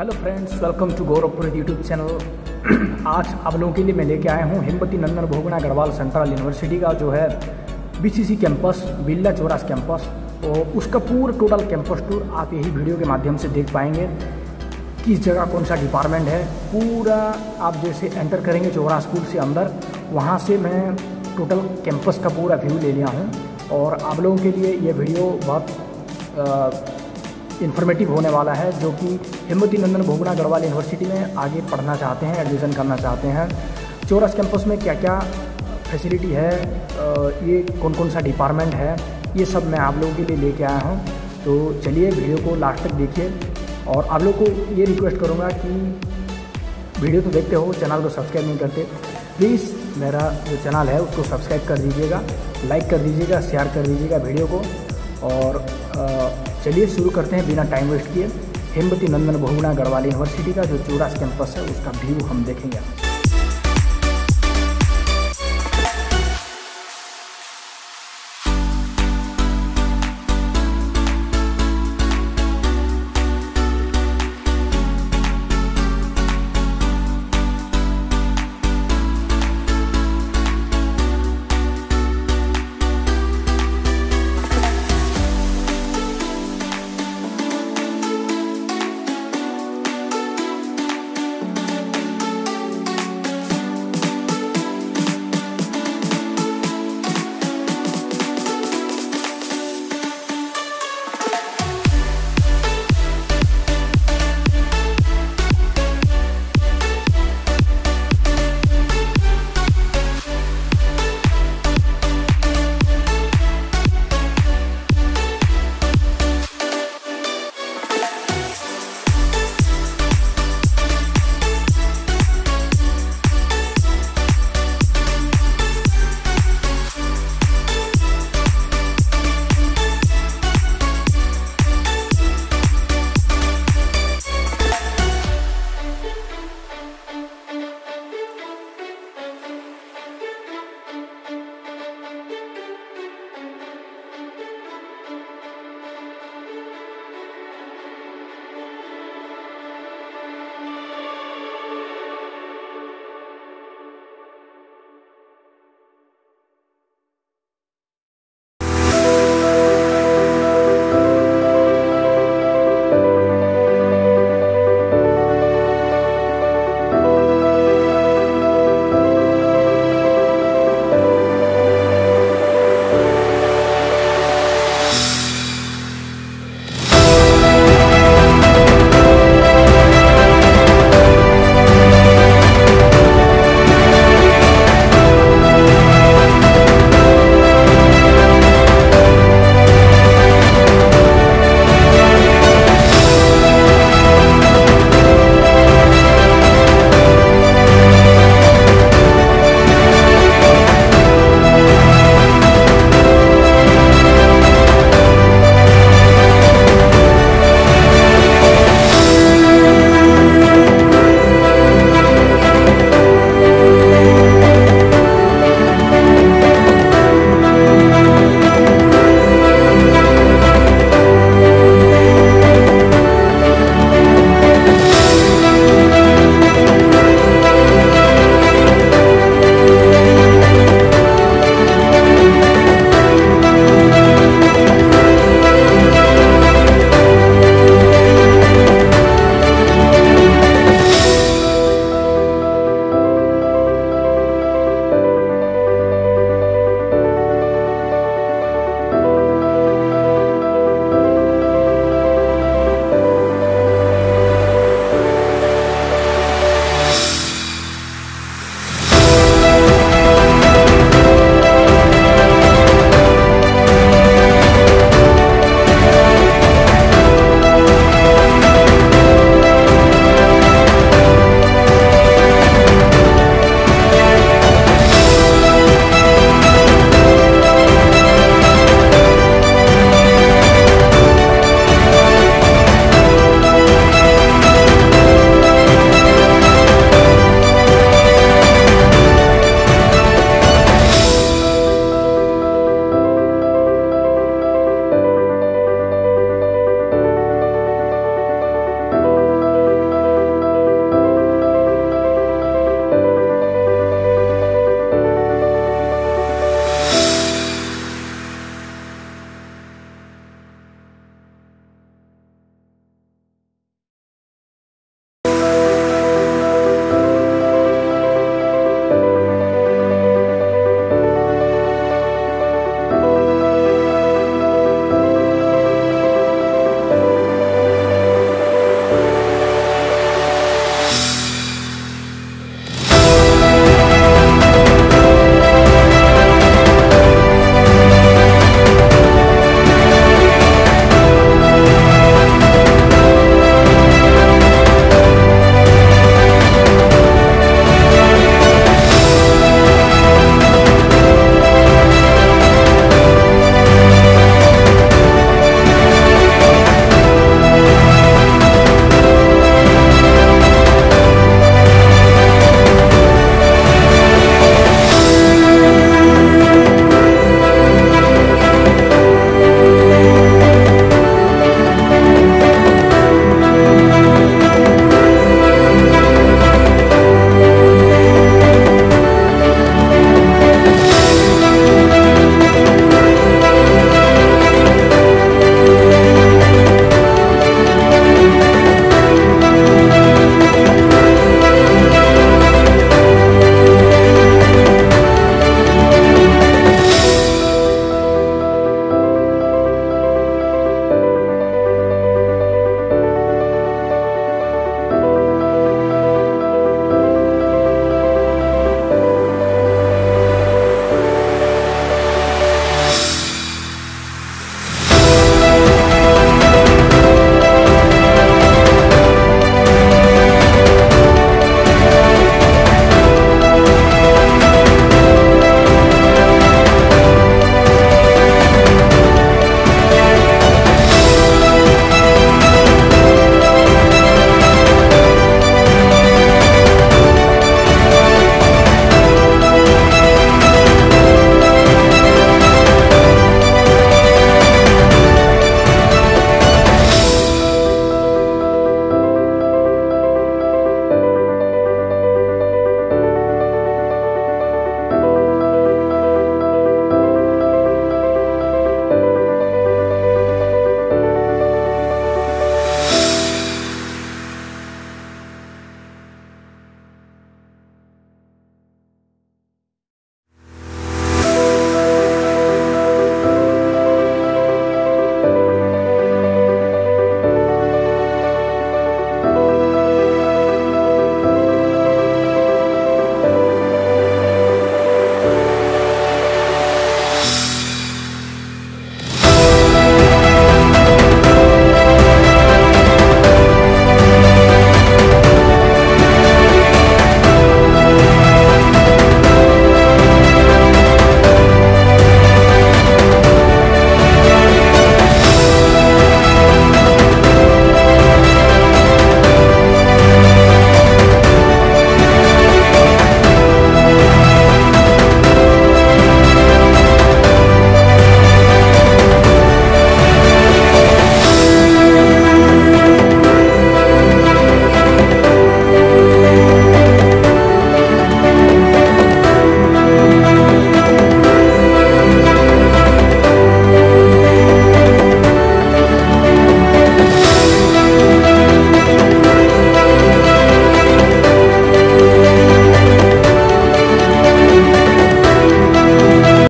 Hello friends welcome to Gauravpur YouTube channel आज आप लोगों के लिए मैं लेके आया हूँ हिमवती नंदन भोगना गढ़वाल सेंट्रल यूनिवर्सिटी का जो है BCC campus Birla Chauras campus और उसका पूरा टोटल कैंपस टूर आप यही वीडियो के माध्यम से देख पाएँगे। किस जगह कौन सा डिपार्टमेंट है, पूरा आप जैसे एंटर करेंगे चौरा स्कूल से अंदर, वहाँ से मैं टोटल कैंपस का पूरा व्यू ले लिया हूँ। और आप लोगों के लिए ये वीडियो बहुत इन्फॉर्मेटिव होने वाला है, जो कि हिम्मती नंदन भोगना गढ़वाल यूनिवर्सिटी में आगे पढ़ना चाहते हैं एडमिशन करना चाहते हैं। चौरस कैंपस में क्या क्या फैसिलिटी है ये कौन कौन सा डिपार्टमेंट है, ये सब मैं आप लोगों के लिए लेके आया हूँ। तो चलिए वीडियो को लास्ट तक देखिए। और आप लोग को ये रिक्वेस्ट करूँगा कि वीडियो तो देखते हो चैनल को सब्सक्राइब नहीं करते। प्लीज़ मेरा जो चैनल है, उसको सब्सक्राइब कर दीजिएगा लाइक कर दीजिएगा शेयर कर दीजिएगा वीडियो को। और चलिए शुरू करते हैं बिना टाइम वेस्ट किए। हेमवती नंदन बहुगुणा गढ़वाल यूनिवर्सिटी का जो चूड़ास कैंपस है, उसका व्यू हम देखेंगे